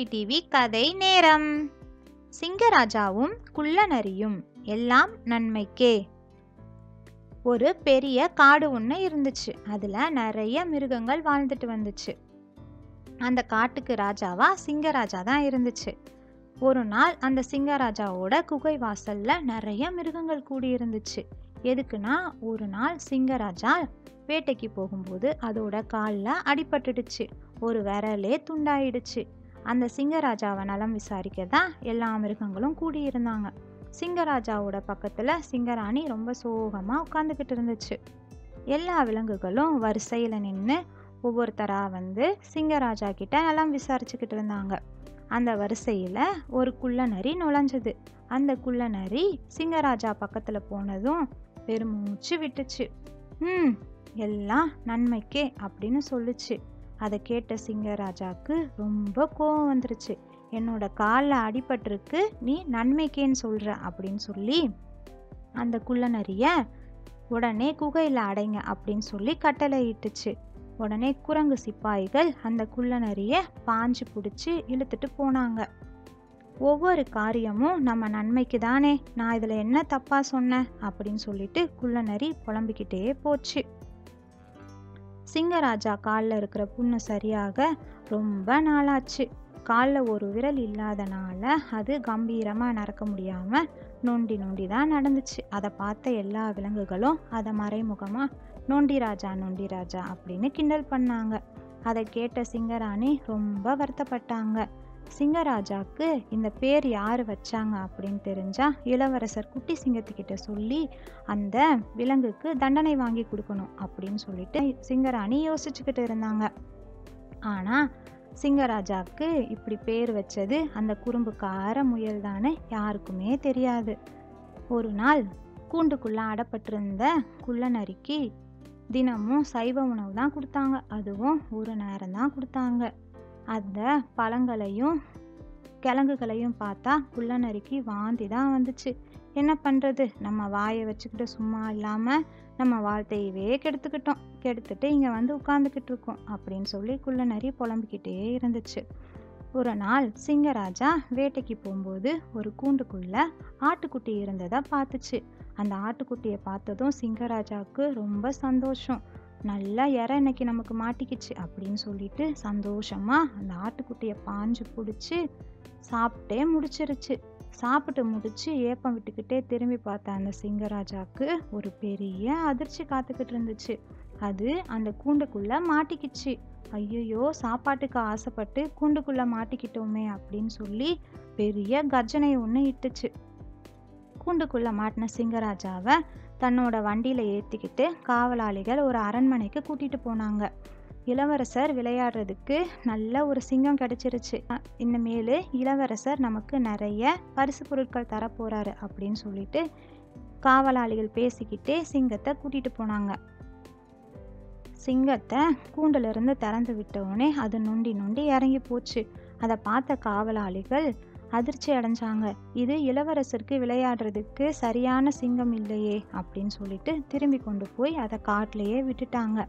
குட்டி டிவி கதை நேரம். சிங்கராஜாவும் குள்ளநரியும் எல்லாம் நன்மைக்கே. ஒரு பெரிய காடு ஒன்று இருந்துச்சு. அதில் நிறைய மிருகங்கள் வாழ்ந்துட்டு வந்துச்சு. அந்த காட்டுக்கு ராஜாவா சிங்கராஜா தான் இருந்துச்சு. ஒரு நாள் அந்த சிங்கராஜாவோட குகை வாசல்ல நிறைய மிருகங்கள் கூடி இருந்துச்சு. எதுக்குன்னா ஒரு நாள் சிங்கராஜா வேட்டைக்கு போகும்போது அதோட காலில் அடிபட்டுடுச்சு. ஒரு விரலே துண்டாயிடுச்சு. அந்த சிங்கராஜாவை நலம் விசாரிக்க தான் எல்லா மிருகங்களும் கூடியிருந்தாங்க. சிங்கராஜாவோட பக்கத்தில் சிங்கராணி ரொம்ப சோகமாக உட்காந்துக்கிட்டு இருந்துச்சு. எல்லா விலங்குகளும் வரிசையில் நின்று ஒவ்வொருத்தராக வந்து சிங்கராஜா கிட்ட நலம் விசாரிச்சுக்கிட்டு இருந்தாங்க. அந்த வரிசையில் ஒரு குள்ள நரி நுழைஞ்சது. அந்த குள்ள நரி சிங்கராஜா பக்கத்தில் போனதும் பெருமூச்சு விட்டுச்சு. ம் எல்லாம் நன்மைக்கே அப்படின்னு சொல்லுச்சு. அதை கேட்ட சிங்கராஜாவுக்கு ரொம்ப கோவம் வந்துருச்சு. என்னோட காலில் அடிபட்டிருக்கு நீ நன்மைக்கேன்னு சொல்கிற அப்படின்னு சொல்லி அந்த குள்ள உடனே குகையில் அடைங்க அப்படின்னு சொல்லி கட்டளை இட்டுச்சு உடனே குரங்கு சிப்பாய்கள் அந்த குள்ள நரிய பாஞ்சு பிடிச்சி இழுத்துட்டு போனாங்க. ஒவ்வொரு காரியமும் நம்ம நன்மைக்கு தானே நான் இதில் என்ன தப்பாக சொன்னேன்? அப்படின்னு சொல்லிட்டு குள்ள நரி புலம்பிக்கிட்டே போச்சு. சிங்கராஜா காலில் இருக்கிற புண்ணு சரியாக ரொம்ப நாளாச்சு. காலில் ஒரு விரல் இல்லாதனால அது கம்பீரமாக நடக்க முடியாமல் நொண்டி நொண்டி தான் நடந்துச்சு. அதை பார்த்த எல்லா விலங்குகளும் அதை மறைமுகமாக நொண்டி ராஜா நொண்டி ராஜா அப்படின்னு கிண்டல் பண்ணாங்க. அதை கேட்ட சிங்கராணி ரொம்ப வருத்தப்பட்டாங்க. சிங்கராஜாவுக்கு இந்த பேர் யார் வச்சாங்க அப்படின்னு தெரிஞ்சால் இளவரசர் குட்டி சிங்கத்துக்கிட்ட சொல்லி அந்த விலங்குக்கு தண்டனை வாங்கி கொடுக்கணும் அப்படின்னு சொல்லிட்டு சிங்கராணி யோசிச்சுக்கிட்டு இருந்தாங்க. ஆனால் சிங்கராஜாவுக்கு இப்படி பேர் வச்சது அந்த குறும்புக்கார முயல் தானே யாருக்குமே தெரியாது. ஒரு நாள் கூண்டுக்குள்ள அடப்பட்டிருந்த குள்ளநரிக்கு தினமும் சைவ உணவு தான் கொடுத்தாங்க. அதுவும் ஒரு நேரம் தான் கொடுத்தாங்க. அந்த பழங்களையும் கிழங்குகளையும் பார்த்தா குள்ளநரிக்கு வாந்தி தான் வந்துச்சு. என்ன பண்ணுறது நம்ம வாயை வச்சுக்கிட்டு சும்மா இல்லாமல் நம்ம வாழ்த்தையவே கெடுத்துக்கிட்டோம். கெடுத்துட்டு இங்கே வந்து உட்காந்துக்கிட்டு இருக்கோம் அப்படின்னு சொல்லி குள்ள நரி புலம்பிக்கிட்டே இருந்துச்சு. ஒரு நாள் சிங்கராஜா வேட்டைக்கு போகும்போது ஒரு கூண்டுக்குள்ள ஆட்டுக்குட்டி இருந்ததை பார்த்துச்சு. அந்த ஆட்டுக்குட்டியை பார்த்ததும் சிங்கராஜாவுக்கு ரொம்ப சந்தோஷம். நல்லா இறை இன்னைக்கு நமக்கு மாட்டிக்கிச்சு அப்படின்னு சொல்லிட்டு சந்தோஷமாக அந்த ஆட்டுக்குட்டியை பாஞ்சு பிடிச்சி சாப்பிட்டே முடிச்சிருச்சு. சாப்பிட்டு முடிச்சு ஏப்பம் விட்டுக்கிட்டே திரும்பி பார்த்த அந்த சிங்கராஜாவுக்கு ஒரு பெரிய அதிர்ச்சி காத்துக்கிட்டு இருந்துச்சு. அது அந்த கூண்டுக்குள்ளே மாட்டிக்கிச்சு. ஐயோ சாப்பாட்டுக்கு ஆசைப்பட்டு கூண்டுக்குள்ளே மாட்டிக்கிட்டோமே அப்படின்னு சொல்லி பெரிய கர்ஜனை ஒன்று இட்டுச்சு. கூண்டுக்குள்ளே மாட்டின சிங்கராஜாவை தன்னோட வண்டியில் ஏற்றிக்கிட்டு காவலாளிகள் ஒரு அரண்மனைக்கு கூட்டிகிட்டு போனாங்க. இளவரசர் விளையாடுறதுக்கு நல்ல ஒரு சிங்கம் கிடைச்சிருச்சு. இனிமேல் இளவரசர் நமக்கு நிறைய பரிசு பொருட்கள் தரப்போகிறாரு அப்படின்னு சொல்லிட்டு காவலாளிகள் பேசிக்கிட்டே சிங்கத்தை கூட்டிகிட்டு போனாங்க. சிங்கத்தை கூண்டிலிருந்து திறந்து விட்டவுடனே அது நொண்டி நொண்டி இறங்கி போச்சு. அதை பார்த்த காவலாளிகள் அதிர்ச்சி அடைஞ்சாங்க. இது இளவரசருக்கு விளையாடுறதுக்கு சரியான சிங்கம் இல்லையே அப்படின்னு சொல்லிட்டு திரும்பி கொண்டு போய் அதை காட்டிலேயே விட்டுட்டாங்க.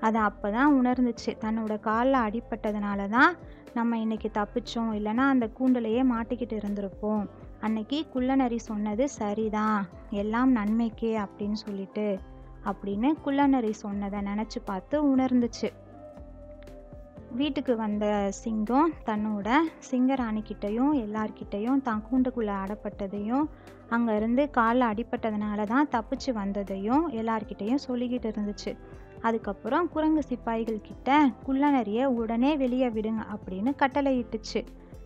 அதை அப்போ தான் உணர்ந்துச்சு. தன்னோட காலில் அடிப்பட்டதுனால தான் நம்ம இன்னைக்கு தப்பிச்சோம். இல்லைன்னா அந்த கூண்டுலையே மாட்டிக்கிட்டு இருந்திருப்போம். அன்னைக்கு குள்ளநரி சொன்னது சரிதான். எல்லாம் நன்மைக்கே அப்படின்னு சொல்லிட்டு அப்படின்னு குள்ளநரி சொன்னதை நினச்சி பார்த்து உணர்ந்துச்சு. வீட்டுக்கு வந்த சிங்கம் தன்னோட சிங்கராணிக்கிட்டையும் எல்லார்கிட்டையும் தான் கூண்டுக்குள்ளே அடப்பட்டதையும் அங்கேருந்து காலில் அடிப்பட்டதுனால தான் தப்பிச்சு வந்ததையும் எல்லார்கிட்டையும் சொல்லிக்கிட்டு இருந்துச்சு. அதுக்கப்புறம் குரங்கு சிப்பாய்கள் கிட்ட குள்ளநரியை உடனே வெளியே விடுங்க அப்படின்னு கட்டளையிட்டுச்சு.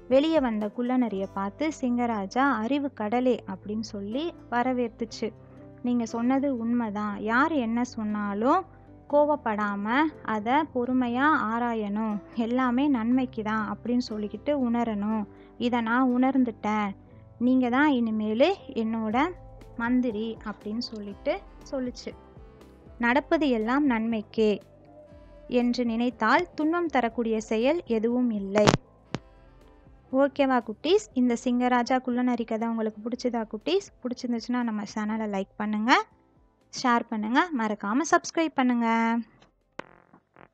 வெளியே வந்த குள்ளநரியை பார்த்து சிங்கராஜா அறிவு கடலே அப்படின்னு சொல்லி வரவேற்றுச்சு. நீங்கள் சொன்னது உண்மைதான். யார் என்ன சொன்னாலும் கோவப்படாமல் அதை பொறுமையாக ஆராயணும். எல்லாமே நன்மைக்கு தான் அப்படின்னு சொல்லிக்கிட்டு உணரணும். இதை நான் உணர்ந்துட்டேன். நீங்கள் தான் இனிமேல் என்னோட மந்திரி அப்படின்னு சொல்லிட்டு சொல்லுச்சு. நடப்பது எல்லாம் நன்மைக்கே என்று நினைத்தால் துன்பம் தரக்கூடிய செயல் எதுவும் இல்லை. ஓகேவா குட்டீஸ்? இந்த சிங்கராஜா குள்ளநரி கதை உங்களுக்கு பிடிச்சதா குட்டீஸ்? பிடிச்சிருந்துச்சுன்னா நம்ம சேனலை லைக் பண்ணுங்கள் ஷேர் பண்ணுங்கள் மறக்காமல் சப்ஸ்கிரைப் பண்ணுங்கள்